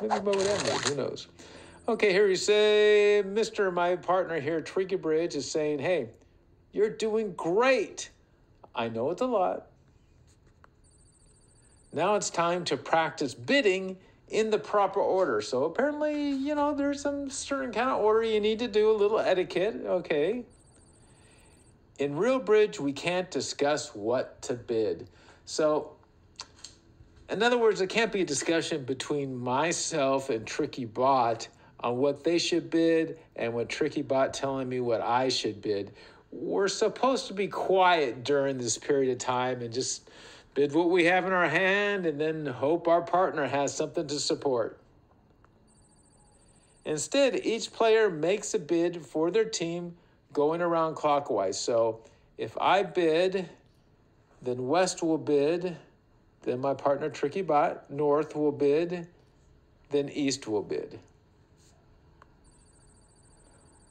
Maybe what would that mean? Who knows? Okay, here you say, Mr. My partner here, Tricky Bridge, is saying, hey, you're doing great. I know it's a lot. Now it's time to practice bidding in the proper order. So apparently, you know, there's some certain kind of order you need to do, a little etiquette, okay? In real bridge, we can't discuss what to bid. So, in other words, it can't be a discussion between myself and Tricky Bot on what they should bid and what Tricky Bot telling me what I should bid. We're supposed to be quiet during this period of time and just bid what we have in our hand and then hope our partner has something to support. Instead, each player makes a bid for their team going around clockwise. So if I bid, then West will bid, then my partner Tricky Bot, North will bid, then East will bid.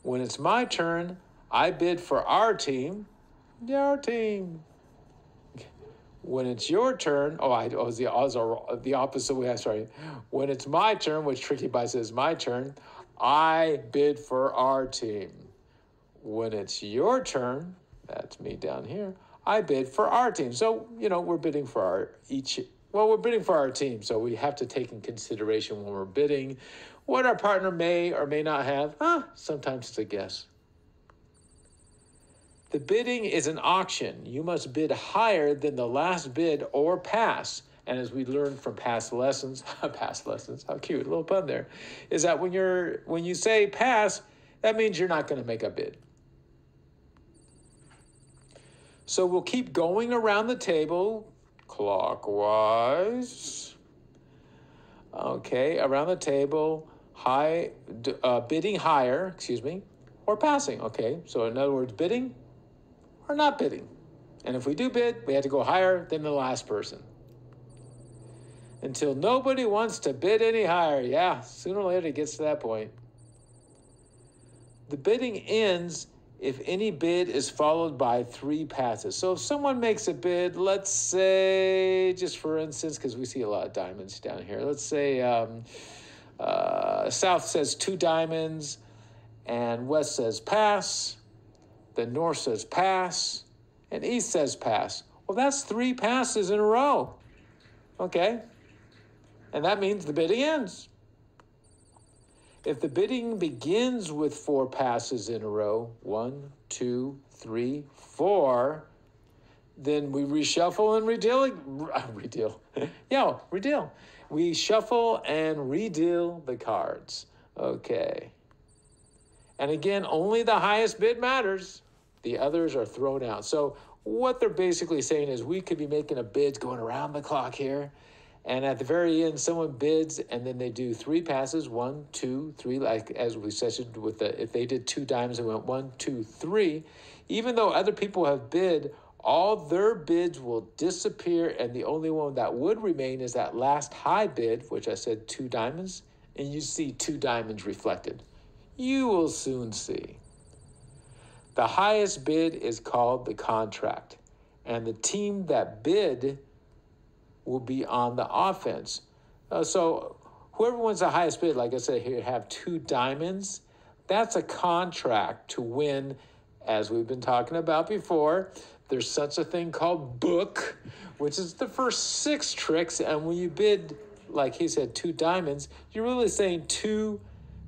When it's my turn, I bid for our team. Yeah, our team. When it's your turn, oh, I oh, the, the opposite way. Sorry. When it's my turn, which Tricky Bot says my turn, I bid for our team. When it's your turn, that's me down here, I bid for our team. So, you know, we're bidding for our each well, we're bidding for our team, so we have to take in consideration when we're bidding what our partner may or may not have. Huh, sometimes it's a guess. The bidding is an auction. You must bid higher than the last bid or pass. And as we learned from past lessons, past lessons, how cute, little pun there, is that when you're when you say pass, that means you're not going to make a bid. So we'll keep going around the table clockwise. Okay, around the table, high, uh, bidding higher, excuse me, or passing. Okay, so in other words, bidding or not bidding. And if we do bid, we have to go higher than the last person. Until nobody wants to bid any higher. Yeah, sooner or later it gets to that point. The bidding ends if any bid is followed by three passes. So if someone makes a bid, let's say, just for instance, because we see a lot of diamonds down here, let's say um, uh, South says two diamonds, and West says pass, then North says pass, and East says pass. Well, that's three passes in a row. Okay? And that means the bidding ends. If the bidding begins with four passes in a row, one, two, three, four, then we reshuffle and redeal. redeal. yeah, redeal. We shuffle and redeal the cards. Okay. And again, only the highest bid matters. The others are thrown out. So what they're basically saying is we could be making a bid going around the clock here and at the very end, someone bids, and then they do three passes one, two, three, like as we said with the, if they did two dimes and went one, two, three, even though other people have bid, all their bids will disappear, and the only one that would remain is that last high bid, which I said two diamonds, and you see two diamonds reflected. You will soon see. The highest bid is called the contract, and the team that bid will be on the offense. Uh, so whoever wins the highest bid, like I said, here have two diamonds. That's a contract to win, as we've been talking about before. There's such a thing called book, which is the first six tricks. And when you bid, like he said, two diamonds, you're really saying two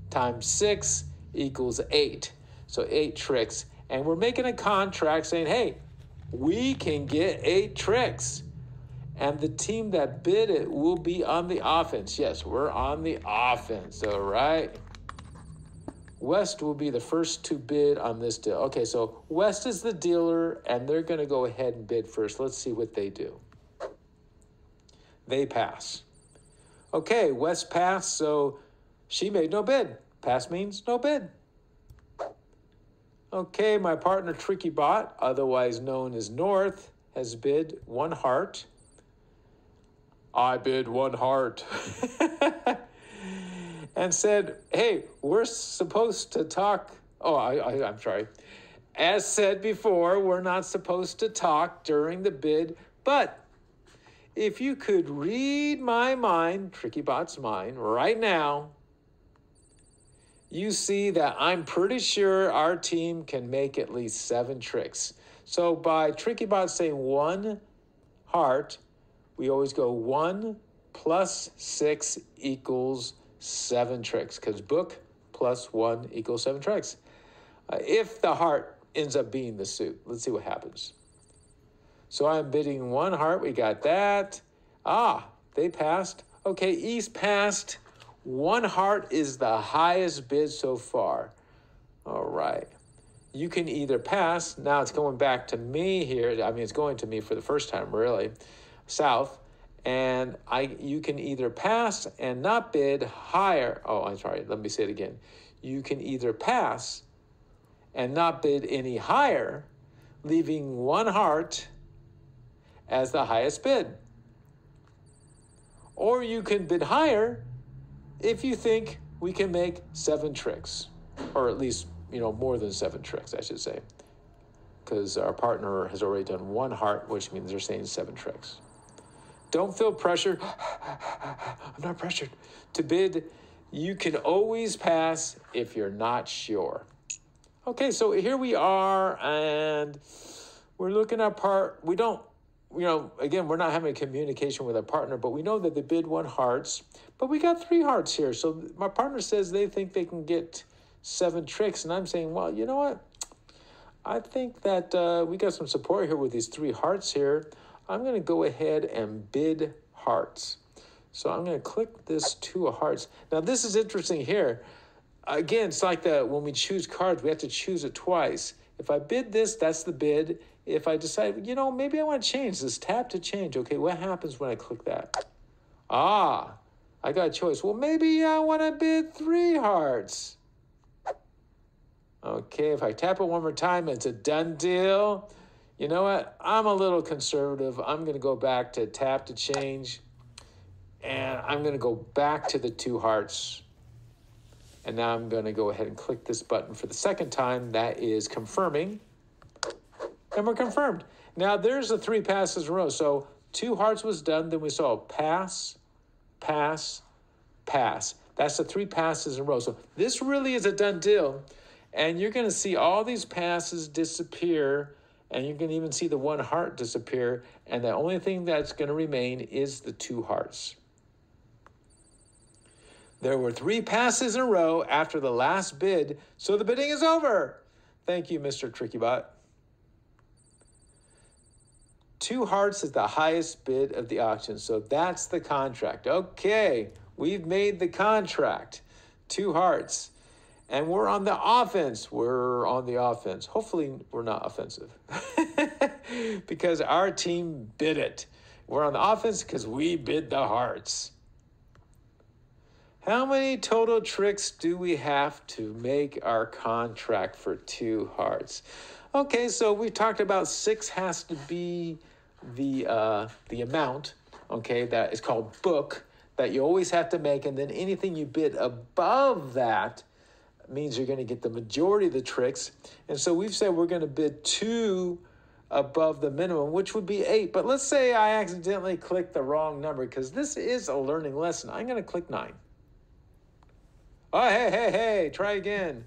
times six equals eight. So eight tricks. And we're making a contract saying, hey, we can get eight tricks and the team that bid it will be on the offense. Yes, we're on the offense, all right? West will be the first to bid on this deal. Okay, so West is the dealer, and they're going to go ahead and bid first. Let's see what they do. They pass. Okay, West passed, so she made no bid. Pass means no bid. Okay, my partner Tricky Bot, otherwise known as North, has bid one heart. I bid one heart. and said, Hey, we're supposed to talk. Oh, I, I, I'm sorry. As said before, we're not supposed to talk during the bid, but if you could read my mind, Tricky Bot's mind, right now, you see that I'm pretty sure our team can make at least seven tricks. So by Tricky Bot saying one heart, we always go one plus six equals seven tricks because book plus one equals seven tricks. Uh, if the heart ends up being the suit, let's see what happens. So I'm bidding one heart. We got that. Ah, they passed. Okay, East passed. One heart is the highest bid so far. All right. You can either pass. Now it's going back to me here. I mean, it's going to me for the first time, really. South. And I, you can either pass and not bid higher. Oh, I'm sorry. Let me say it again. You can either pass and not bid any higher, leaving one heart as the highest bid. Or you can bid higher if you think we can make seven tricks, or at least, you know, more than seven tricks, I should say. Because our partner has already done one heart, which means they're saying seven tricks. Don't feel pressure. I'm not pressured to bid. You can always pass if you're not sure. Okay, so here we are, and we're looking at part. We don't you know, again, we're not having a communication with our partner, but we know that the bid won hearts, but we got three hearts here. So my partner says they think they can get seven tricks, and I'm saying, well, you know what? I think that uh, we got some support here with these three hearts here. I'm going to go ahead and bid hearts. So I'm going to click this two of hearts. Now this is interesting here. Again, it's like that when we choose cards, we have to choose it twice. If I bid this, that's the bid if I decide, you know, maybe I want to change this, tap to change. Okay, what happens when I click that? Ah, I got a choice. Well, maybe I want to bid three hearts. Okay, if I tap it one more time, it's a done deal. You know what? I'm a little conservative. I'm going to go back to tap to change. And I'm going to go back to the two hearts. And now I'm going to go ahead and click this button for the second time. That is confirming and we're confirmed. Now there's the three passes in a row. So two hearts was done, then we saw pass, pass, pass. That's the three passes in a row. So this really is a done deal. And you're going to see all these passes disappear, and you can even see the one heart disappear. And the only thing that's going to remain is the two hearts. There were three passes in a row after the last bid, so the bidding is over. Thank you, Mr. Trickybot. Two hearts is the highest bid of the auction. So that's the contract. Okay, we've made the contract. Two hearts. And we're on the offense. We're on the offense. Hopefully, we're not offensive because our team bid it. We're on the offense because we bid the hearts. How many total tricks do we have to make our contract for two hearts? Okay, so we talked about six has to be the uh, the amount. Okay, that is called book that you always have to make, and then anything you bid above that means you're going to get the majority of the tricks. And so we've said we're going to bid two above the minimum, which would be eight. But let's say I accidentally click the wrong number because this is a learning lesson. I'm going to click nine. Oh, hey, hey, hey, try again.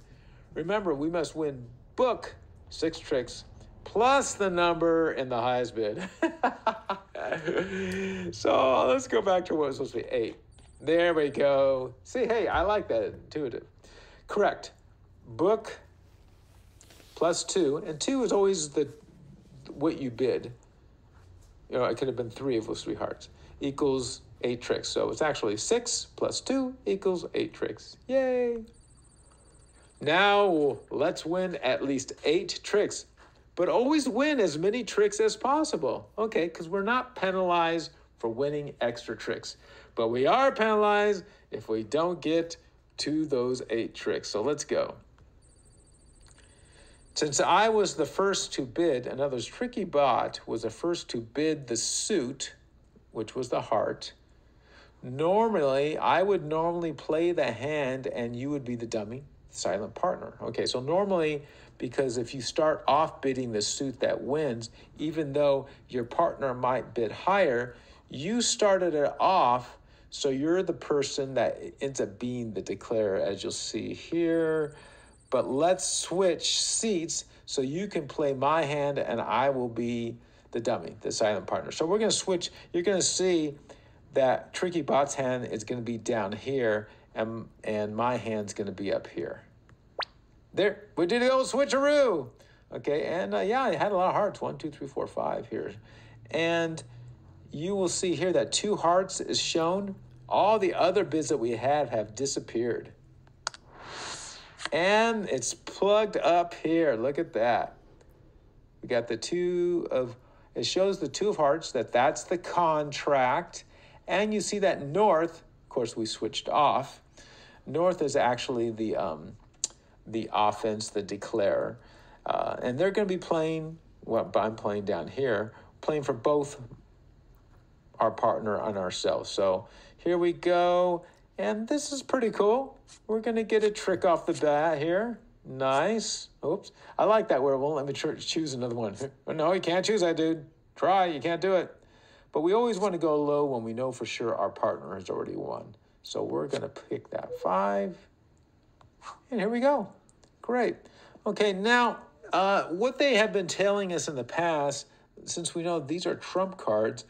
Remember, we must win book six tricks plus the number in the highest bid. so let's go back to what was supposed to be eight. There we go. See, hey, I like that intuitive. Correct. Book plus two, and two is always the what you bid. You know, it could have been three of those three hearts. Equals eight tricks. So it's actually six plus two equals eight tricks. Yay! Now let's win at least eight tricks, but always win as many tricks as possible. Okay, because we're not penalized for winning extra tricks, but we are penalized if we don't get to those eight tricks. So let's go. Since I was the first to bid, in other words, Tricky Bot was the first to bid the suit, which was the heart, Normally, I would normally play the hand and you would be the dummy, silent partner. Okay, so normally, because if you start off bidding the suit that wins, even though your partner might bid higher, You started it off, so you're the person that ends up being the declarer, as you'll see here. But let's switch seats so you can play my hand and I will be the dummy, the silent partner. So we're going to switch. You're going to see that Tricky Bot's hand is going to be down here and, and my hand's going to be up here. There, we did the old switcheroo. Okay, and uh, yeah, I had a lot of hearts. One, two, three, four, five here. And you will see here that two hearts is shown. All the other bids that we had have disappeared. And it's plugged up here. Look at that. We got the two of, it shows the two of hearts that that's the contract. And you see that north, of course, we switched off. North is actually the, um, the offense, the declarer. Uh, and they're going to be playing what I'm playing down here, playing for both our partner and ourselves. So here we go. And this is pretty cool. We're going to get a trick off the bat here. Nice. Oops. I like that won't let me choose another one. no, you can't choose that, dude. Try. You can't do it. But we always want to go low when we know for sure our partner has already won. So we're going to pick that five. And here we go. Great. Okay, now uh, what they have been telling us in the past, since we know these are trump cards,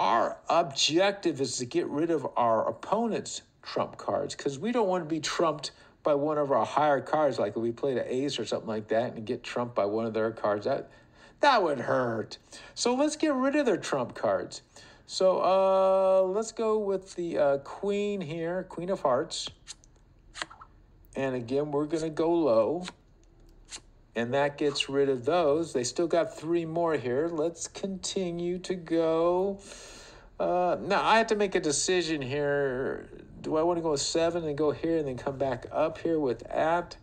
our objective is to get rid of our opponent's trump cards because we don't want to be trumped by one of our higher cards, like if we played an ace or something like that and get trumped by one of their cards. That that would hurt. So let's get rid of their trump cards. So uh, let's go with the uh, queen here, queen of hearts. And again, we're going to go low. And that gets rid of those. They still got three more here. Let's continue to go. Uh, now, I have to make a decision here. Do I want to go with seven and go here and then come back up here with at?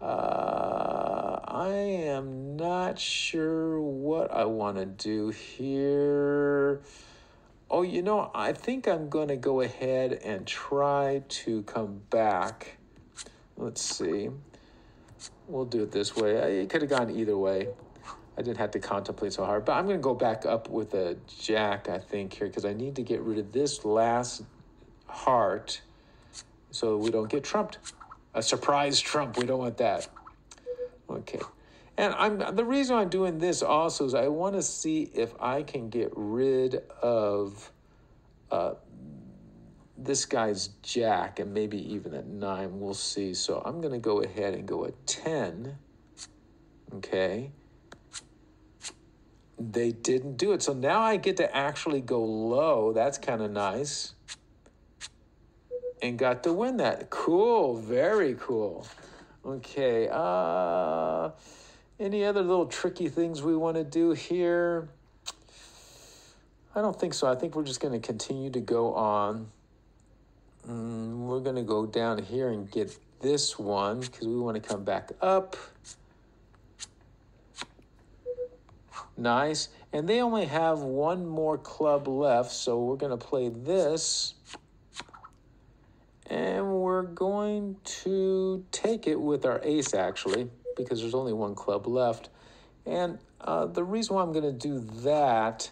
Uh, I am not sure what I want to do here. Oh, you know, I think I'm going to go ahead and try to come back. Let's see. We'll do it this way. It could have gone either way. I didn't have to contemplate so hard. But I'm going to go back up with a jack, I think, here, because I need to get rid of this last heart so we don't get trumped. A surprise trump. We don't want that. Okay. And I'm the reason I'm doing this also is I want to see if I can get rid of uh, this guy's jack and maybe even at nine. We'll see. So I'm going to go ahead and go at 10. Okay. They didn't do it. So now I get to actually go low. That's kind of nice. And got to win that. Cool. Very cool. Okay. Uh, any other little tricky things we want to do here? I don't think so. I think we're just going to continue to go on. Mm, we're going to go down here and get this one because we want to come back up. Nice. And they only have one more club left, so we're going to play this. And we're going to take it with our ace, actually, because there's only one club left. And uh, the reason why I'm going to do that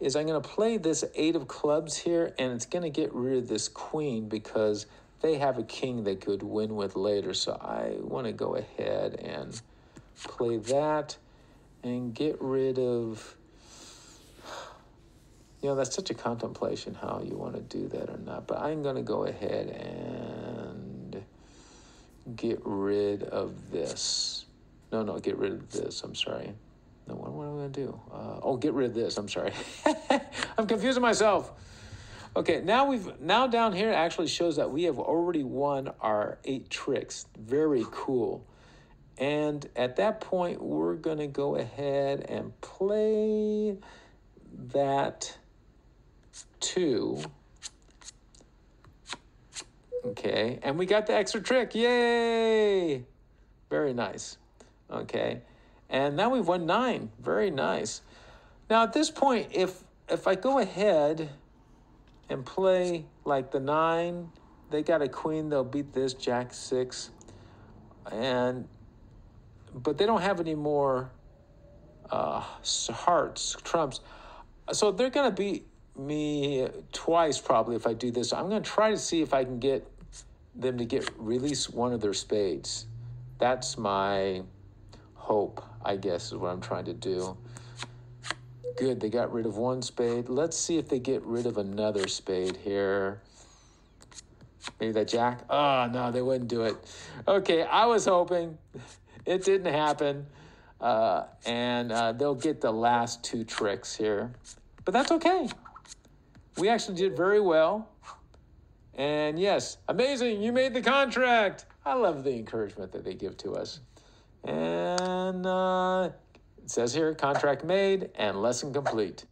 is I'm going to play this eight of clubs here, and it's going to get rid of this queen because they have a king they could win with later. So I want to go ahead and play that and get rid of. You know, that's such a contemplation how you want to do that or not. But I'm going to go ahead and get rid of this. No, no, get rid of this. I'm sorry. No, what, what am I going to do? Uh, oh, get rid of this. I'm sorry. I'm confusing myself. Okay, now we've now down here actually shows that we have already won our eight tricks. Very cool. And at that point, we're going to go ahead and play that two. Okay, and we got the extra trick. Yay! Very nice. Okay. And now we've won nine. Very nice. Now at this point, if if I go ahead and play like the nine, they got a queen, they'll beat this, jack six. And but they don't have any more uh, hearts, trumps. So they're gonna be me twice probably if I do this. I'm to try to see if I can get them to get release one of their spades. That's my hope, I guess, is what I'm trying to do. Good, they got rid of one spade. Let's see if they get rid of another spade here. Maybe that jack? Oh, no, they wouldn't do it. Okay, I was hoping. It didn't happen. Uh, and uh, they'll get the last two tricks here. But that's okay. We actually did very well. And yes, amazing, you made the contract. I love the encouragement that they give to us. And uh, it says here contract made and lesson complete.